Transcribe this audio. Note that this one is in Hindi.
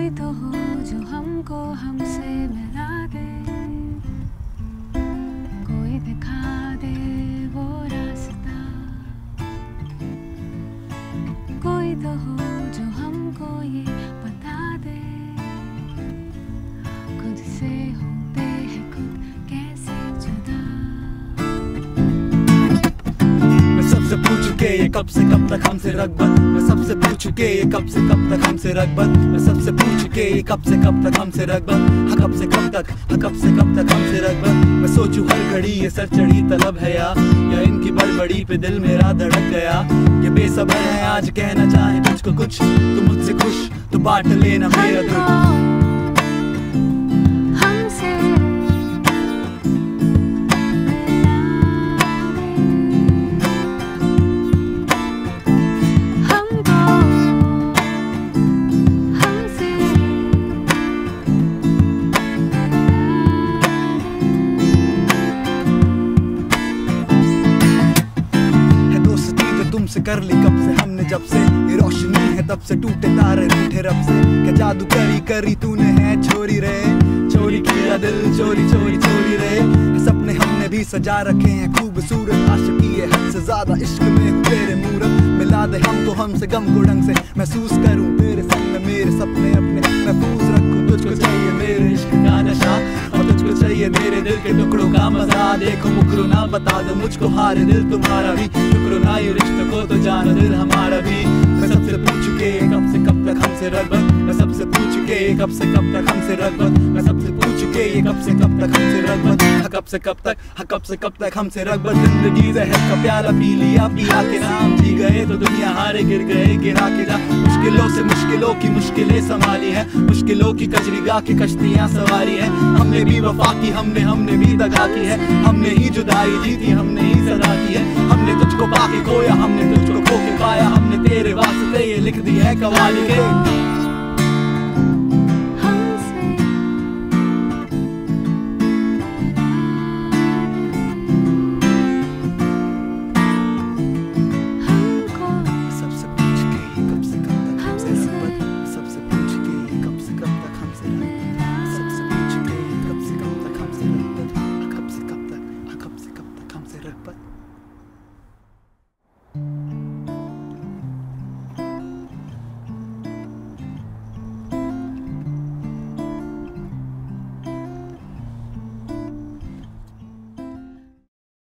कोई तो हो जो हमको हमसे मिला दे कोई दिखा दे वो रास्ता। कोई तो हो कब से कब तक हमसे रगबत मैं सबसे पूछ के ये कब से कब तक हमसे रगबत मैं सबसे पूछ के ये कब से कब तक हमसे रगबत हाँ कब से कब तक? हाँ कब से कब तक हमसे रगबत मैं सोचूं हर घड़ी ये सर चढ़ी तलब है या? या इनकी बड़बड़ी पे दिल मेरा धड़क गया? ये बेसबर है, आज कहना चाहे तुझको कुछ। तू मुझसे खुश तो बांट लेना मेरा दुख। तुमसे कर ली कब से हमने जब से ये रोशनी है तब से टूटे तारे रूठे रब से। क्या जादू करी करी तूने है छोरी रे? चोरी किया दिल, चोरी चोरी चोरी रे। सपने हमने भी सजा रखे हैं, खूबसूरत आशिकी है, हद से ज़्यादा इश्क में तेरे मूरत। मिला दे हमको हमसे गम को ढंग से। महसूस करूँ तेरे संग मेरे सपने अपने। महफूज रखूँ तुझको चाहिए मेरे इश्क। दिल के टुकड़ों का मज़ा देखो मुकरो ना बता दो मुझको, हार दिल तुम्हारा भी। टुकड़ो ना ये रिश्ते को तो जान दिल हमारा भी। मैं सबसे पूछ के कब से कब तक हमसे रगबत? मैं सबसे पूछ के कब से कब तक हमसे रगबत? मैं सबसे पूछ के ये कब से कब तक हमसे रगबत हाँ कब से कब तक हाँ कब से कब तक हमसे रगबत ज़िंदगी जहर का प्याला पी लिया पिया के नाम जी गए तो दुनिया हारे गिर गए, गिरा के जा। मुश्किलों से मुश्किलों की मुश्किलें संभाली है। मुश्किलों की कचरी गा की कश्तियाँ सवारी है। हमने भी वफा की, हमने हमने भी दगा की है। हमने ही जुदाई जीती, हमने ही सदा की है। हमने तुझको पाके खोया, हमने तुझको खो के पाया। हमने तेरे वास्ते ये लिख दी है कवाली के।